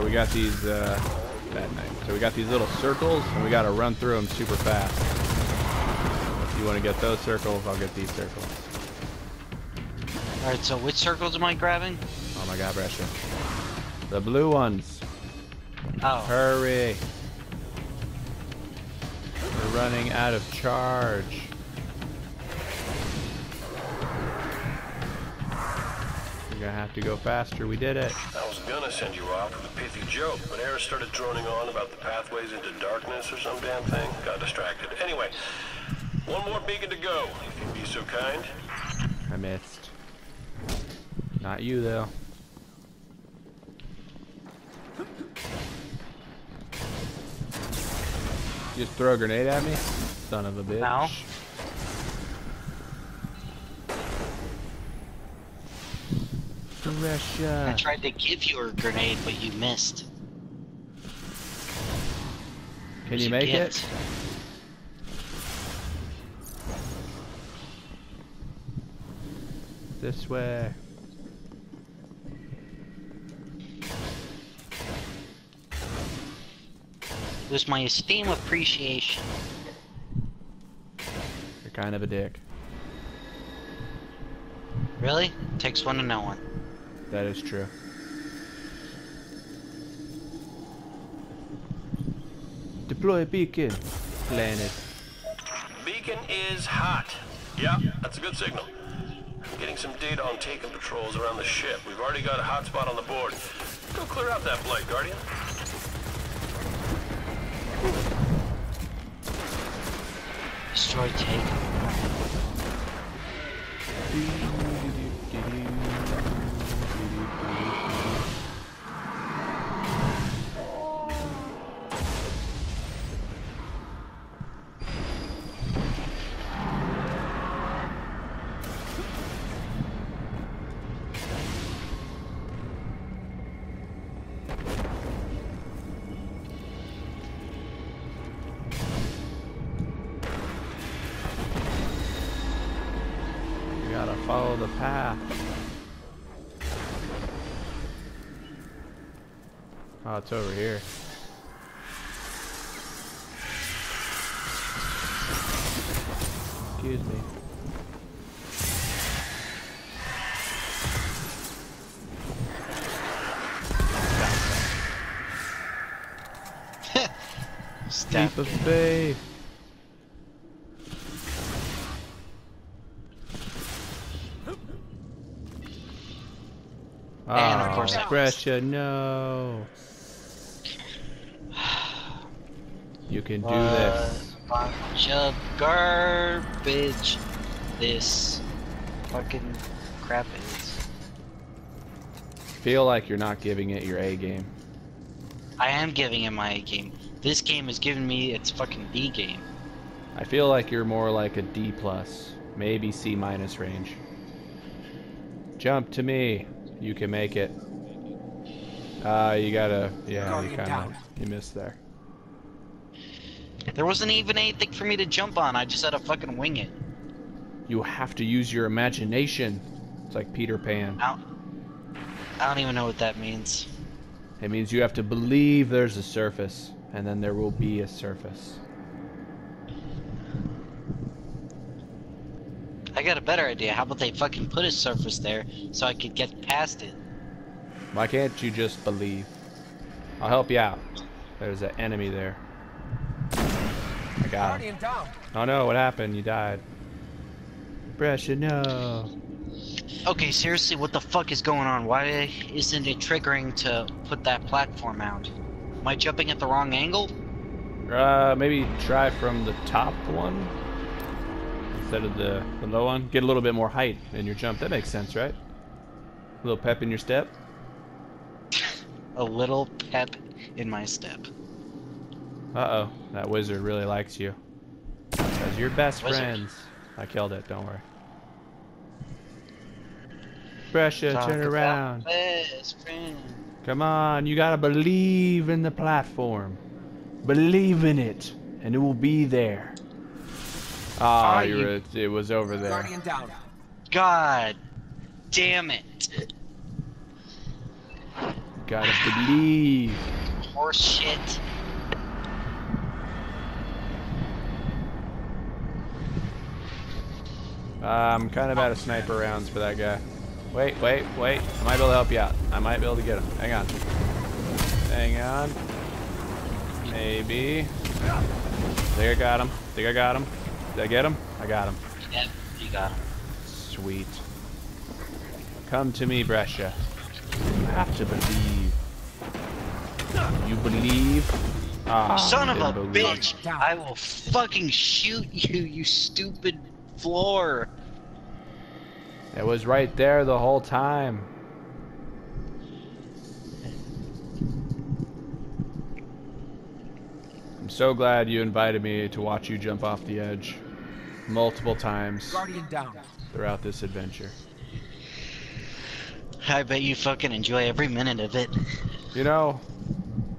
Alright, we got these, uh, bad night. So we got these little circles, and we gotta run through them super fast. If you want to get those circles, I'll get these circles. Alright, so which circles am I grabbing? Oh my god, Brescia. The blue ones. Oh. Hurry. We're running out of charge. Gonna have to go faster. We did it. I was gonna send you off with a pithy joke, but Eris started droning on about the pathways into darkness or some damn thing. Got distracted. Anyway, one more beacon to go, if you'd be so kind. I missed. Not you though. Just throw a grenade at me? Son of a bitch. No. I tried to give you a grenade, but you missed. Can you make it? This way. It was my esteem appreciation. You're kind of a dick. Really? Takes one to know one. That is true. Deploy beacon. Planet. Beacon is hot. Yeah, that's a good signal. I'm getting some data on taken patrols around the ship. We've already got a hotspot on the board. Go clear out that blight, Guardian. Destroy take. The path. Oh, it's over here. Excuse me. Leap of faith. And of course Brescia, no. You can do uh, this. What bunch of garbage this fucking crap is. Feel like you're not giving it your A game. I am giving him my A game. This game is giving me its fucking B game. I feel like you're more like a D plus, maybe C minus range. Jump to me. You can make it. Uh, you gotta, yeah, you Guardian kind down. of, you missed there. There wasn't even anything for me to jump on. I just had to fucking wing it. You have to use your imagination. It's like Peter Pan. I don't, I don't even know what that means. It means you have to believe there's a surface, and then there will be a surface. I got a better idea. How about they fucking put a surface there so I could get past it? Why can't you just believe? I'll help you out. There's an enemy there. I got him. Oh no, what happened? You died. Brescia, no. Okay, seriously, what the fuck is going on? Why isn't it triggering to put that platform out? Am I jumping at the wrong angle? Uh, maybe try from the top one instead of the, the low one. Get a little bit more height in your jump. That makes sense, right? A little pep in your step. A little pep in my step. Uh oh, that wizard really likes you. Because you're best Wizard. friends. I killed it, don't worry. Brescia, Talk turn around. Best friend. Come on, you gotta believe in the platform. Believe in it, and it will be there. Ah, Are you you- were, it was over there. Guardian down. God damn it. Gotta believe. Horse shit. Uh, I'm kind of out of sniper rounds for that guy. Wait, wait, wait. I might be able to help you out. I might be able to get him. Hang on. Hang on. Maybe. Think I got him. I Think I got him. Did I get him? I got him. Yep, you got him. Sweet. Come to me, Brescia. I have to believe. You believe? Ah, Son of a believe. bitch! I will fucking shoot you, you stupid floor. It was right there the whole time. I'm so glad you invited me to watch you jump off the edge multiple times Guardian down. throughout this adventure. I bet you fucking enjoy every minute of it. You know,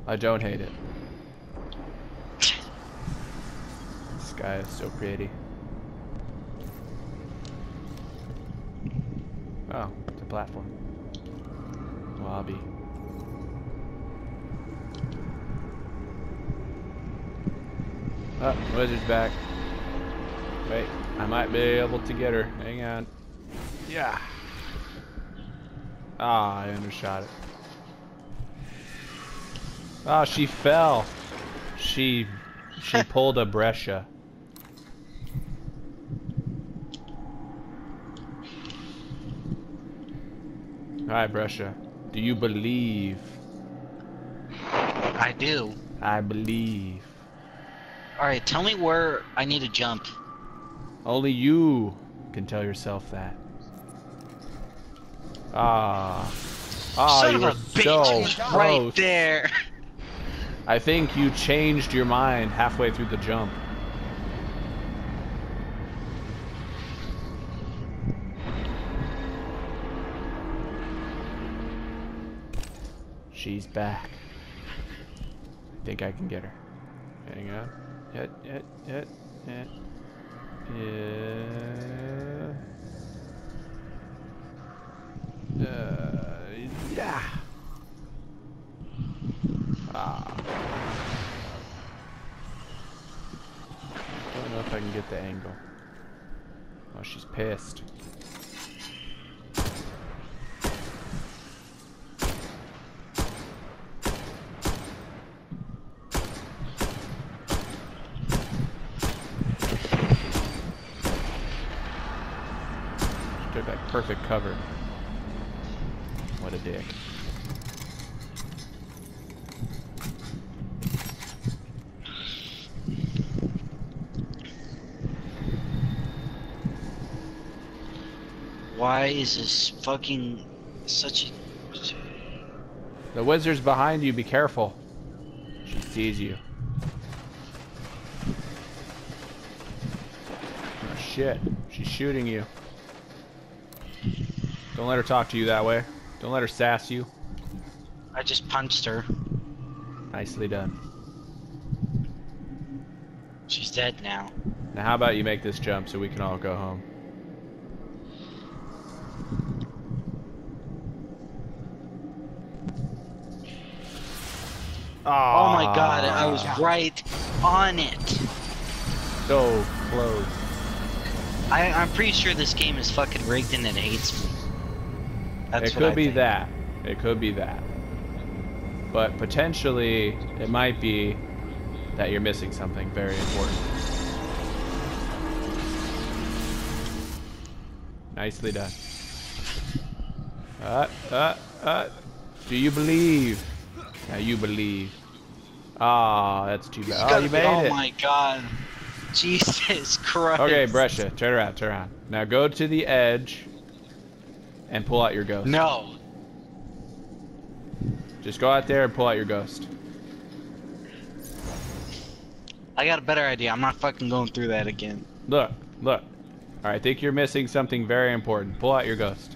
I don't hate it. This guy is so pretty. Oh, it's a platform. Lobby. Oh, wizard's back. Wait, I might be able to get her. Hang on. Yeah. Ah, I undershot it. Ah, she fell. She she pulled a Brescia. Hi, Brescia. Do you believe? I do. I believe. Alright, tell me where I need to jump. Only you can tell yourself that. Ah. Ah, Son you were a bitch, so close. right there. I think you changed your mind halfway through the jump. She's back. I think I can get her. Hang on. Hit, hit, hit, hit. Yeah. Uh, yeah. Ah. Don't know if I can get the angle. Oh, she's pissed. Perfect cover. What a dick. Why is this fucking such a... The wizard's behind you, be careful. She sees you. Oh shit, she's shooting you. Don't let her talk to you that way. Don't let her sass you. I just punched her. Nicely done. She's dead now. Now how about you make this jump so we can all go home? Oh my god, I was ah. right on it. So close. I, I'm pretty sure this game is fucking rigged and it hates me. That's it could be that. It could be that. But potentially, it might be that you're missing something very important. Nicely done. Uh, uh, uh. Do you believe? Now you believe. Ah, that's too bad. Oh, you made oh it. my god. Jesus Christ. Okay, Brescia, turn around, turn around. Now go to the edge and pull out your ghost. No. Just go out there and pull out your ghost. I got a better idea. I'm not fucking going through that again. Look, look. Alright, I think you're missing something very important. Pull out your ghost.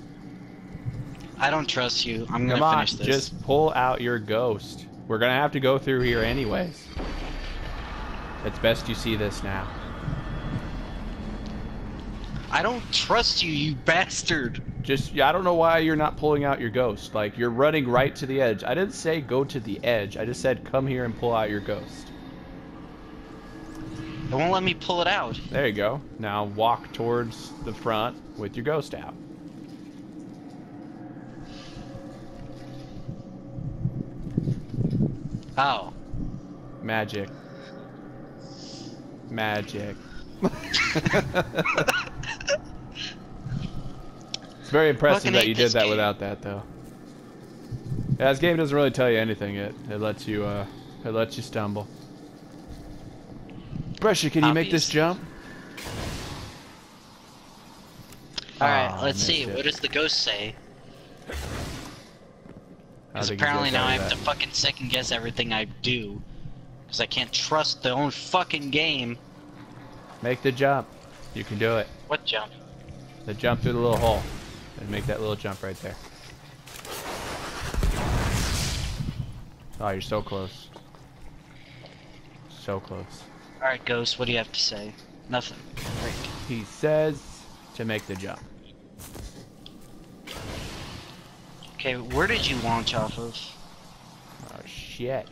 I don't trust you. I'm gonna Come on, finish this. just pull out your ghost. We're gonna have to go through here anyways. It's best you see this now. I don't trust you, you bastard. Just, yeah, I don't know why you're not pulling out your ghost. Like, you're running right to the edge. I didn't say go to the edge. I just said come here and pull out your ghost. It won't let me pull it out. There you go. Now walk towards the front with your ghost out. Oh. Magic. Magic. it's very impressive that you did that game. without that, though. Yeah, this game doesn't really tell you anything. It it lets you uh it lets you stumble. Pressure, can you make this jump? Alright, Aw, let's see. it. What does the ghost say? Because apparently now I have to fucking second guess everything I do. Because I can't trust the own fucking game. make the jump. You can do it. What jump? The jump through the little hole. And make that little jump right there. Oh, you're so close. So close. Alright, Ghost, what do you have to say? Nothing. Great. He says to make the jump. Okay, where did you launch off of? Oh shit.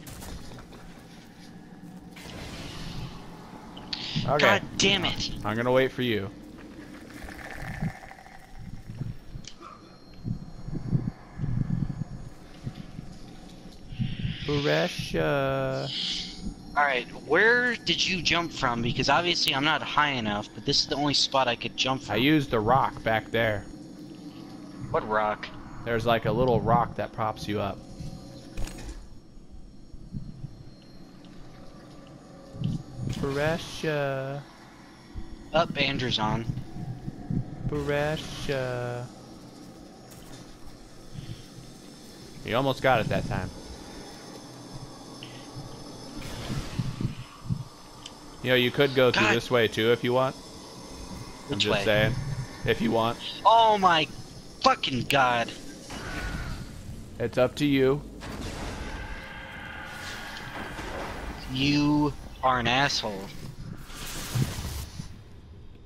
Okay, God damn it! I'm gonna wait for you. Brescia. Uh, Alright, where did you jump from? Because obviously I'm not high enough, but this is the only spot I could jump from. I used the rock back there. What rock? There's like a little rock that props you up. Brescia. Uh, up, Andrew's on. Brescia. Uh, you almost got it that time. You know, you could go through God. this way too if you want. I'm Which just way? saying. If you want. Oh my fucking god. It's up to you. You are an asshole.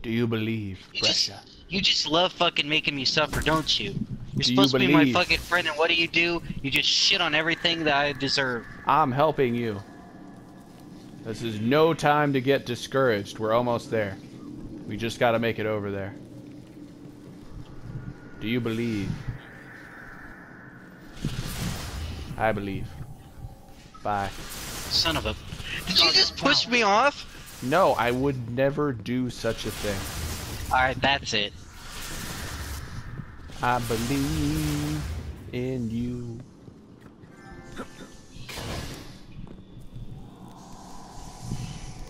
Do you believe, You just, you just love fucking making me suffer, don't you? You're Do you supposed to be my fucking friend, and what do you do? You just shit on everything that I deserve. I'm helping you. This is no time to get discouraged. We're almost there. We just got to make it over there. Do you believe? I believe. Bye. Son of a. Did you just push me off? No, I would never do such a thing. Alright, that's it. I believe in you.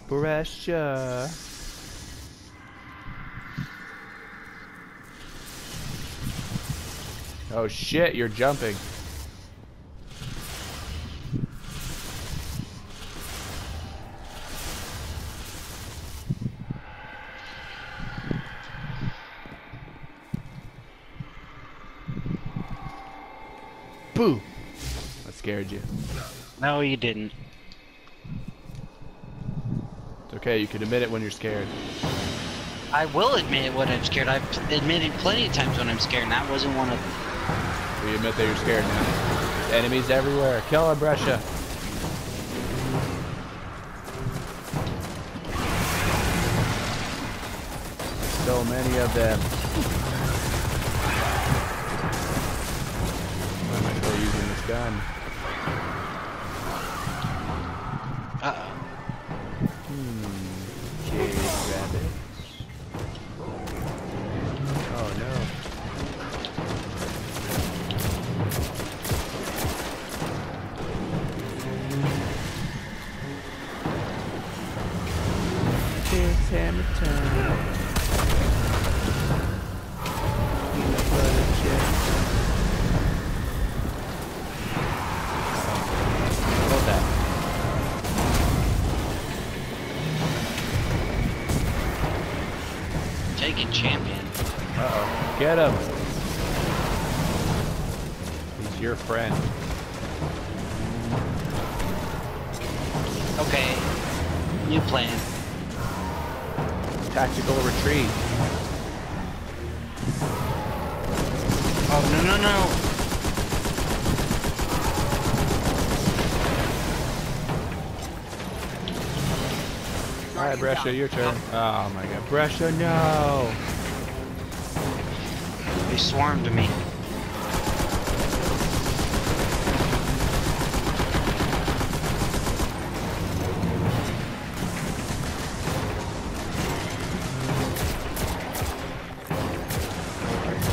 Brescia. Oh shit, you're jumping. Boo! I scared you. No, you didn't. It's okay, you can admit it when you're scared. I will admit it when I'm scared. I've admitted plenty of times when I'm scared, and that wasn't one of them. We admit that you're scared now. Enemies everywhere. Kill him, Brescia. So many of them. Why am I still using this gun? Get him. He's your friend. Okay. New plan. Tactical retreat. Oh, no, no, no. Alright, Brescia, your turn. Oh my god. Brescia, no! They swarmed me.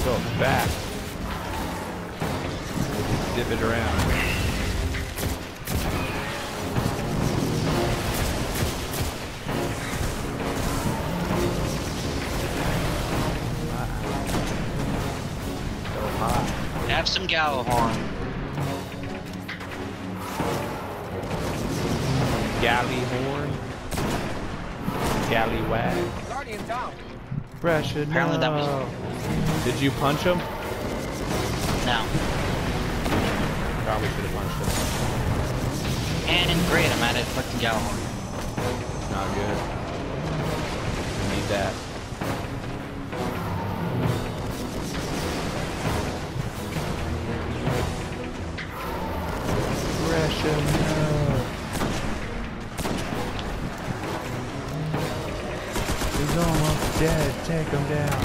So fast. Dip it around. Have some Gjallarhorn. Galley horn. Galley wag. Guardian down. Brescia, Apparently that was- Did you punch him? No. Probably should have punched him. And in great, I'm at it. Fucking Gjallarhorn. Not good. We need that. Brescia, no. He's almost dead. Take him down.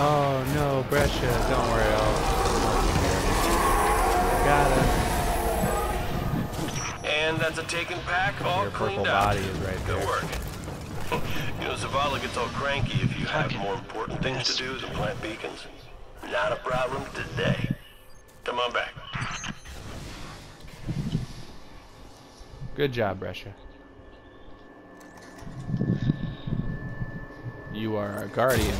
Oh no, Brescia. Don't worry. I'll... Got him. And that's a taken pack, all Your purple cleaned out. body is right Good there. work. you know, Zavala gets all cranky if you have more important things to do than plant beacons. Not a problem today. Come on back. Good job, Brescia. You are our guardian.